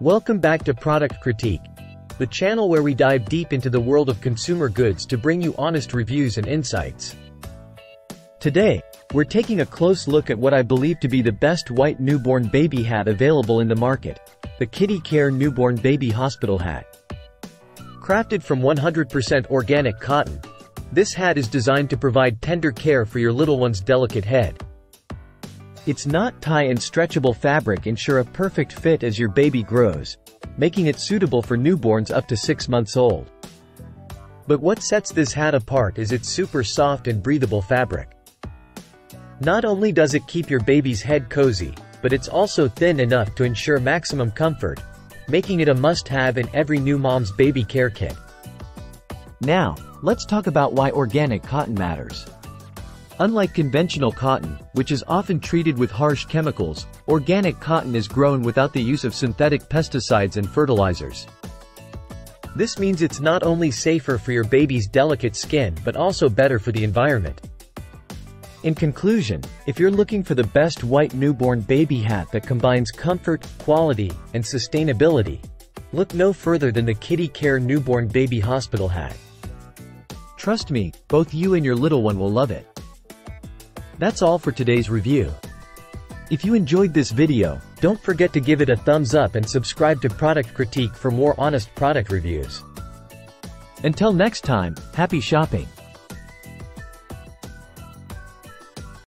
Welcome back to Product Critique, the channel where we dive deep into the world of consumer goods to bring you honest reviews and insights. Today, we're taking a close look at what I believe to be the best white newborn baby hat available in the market, the KiddyCare Newborn Baby Hospital Hat. Crafted from 100% organic cotton, this hat is designed to provide tender care for your little one's delicate head. Its knot tie and stretchable fabric ensure a perfect fit as your baby grows, making it suitable for newborns up to 6 months old. But what sets this hat apart is its super soft and breathable fabric. Not only does it keep your baby's head cozy, but it's also thin enough to ensure maximum comfort, making it a must-have in every new mom's baby care kit. Now, let's talk about why organic cotton matters. Unlike conventional cotton, which is often treated with harsh chemicals, organic cotton is grown without the use of synthetic pesticides and fertilizers. This means it's not only safer for your baby's delicate skin but also better for the environment. In conclusion, if you're looking for the best white newborn baby hat that combines comfort, quality, and sustainability, look no further than the KiddyCare Newborn Baby Hospital Hat. Trust me, both you and your little one will love it. That's all for today's review. If you enjoyed this video, don't forget to give it a thumbs up and subscribe to Product Critique for more honest product reviews. Until next time, happy shopping!